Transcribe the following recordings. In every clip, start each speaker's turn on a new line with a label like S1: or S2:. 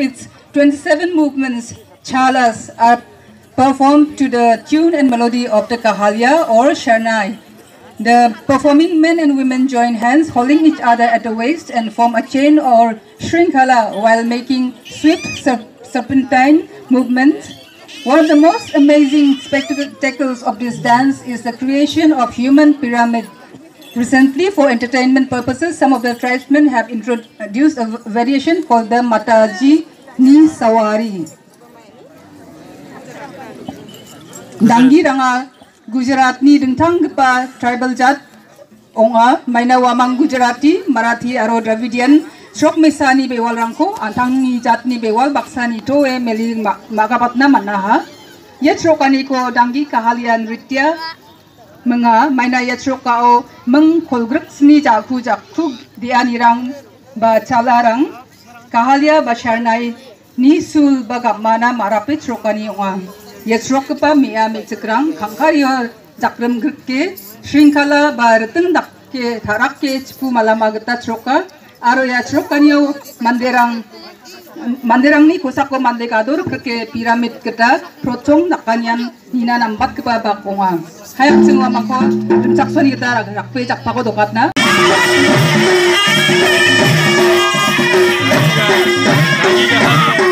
S1: its 27 movements, chalas, are performed to the tune and melody of the kahalya or sharnai. The performing men and women join hands, holding each other at the waist and form a chain or shrinkala while making swift ser- serpentine movements. One of the most amazing spectacles of this dance is the creation of human pyramid. Recently, for entertainment purposes, some of the tribesmen have introduced a variation called the Mataji Ni Sawari. Dangi ranga Gujarat ni dengtang tribal jat onga maina wamang Gujarati Marathi aro Dravidian Srok mesani bewal rangko antang ni jat ni bewal baksani to e meli magapatna manaha yet srokani ko dangi kahalian ritya mga maina yatrukao meng kolgrik sni jaku jaku dianirang ba chalarang kahalia basharnai nisul baga mana marapit rokani onga yatrukpa mia mitikrang kangkariya jakram grikke shinkala ba ritindak ke tharak ke chpu malamagta troka aro yatrukaniyo mandirang 만데랑니 고사코 만데가도르 그렇게 비라밋 그다 프로총 낙관이한 니나 남밭 그바바 공항 하약 증와 마코 좀 작선이 그다 락부에 작파고 똑같나
S2: 자기가 하니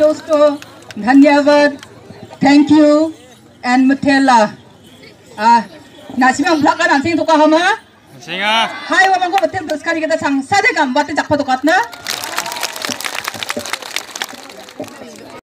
S1: actors धन्यवाद। Thank you and मुथेला नासिमा block का नासिंग तो का हम
S2: हाय
S1: वो मंगो बत्ते दस कारी के तो सादे काम बातें जापा तो काटना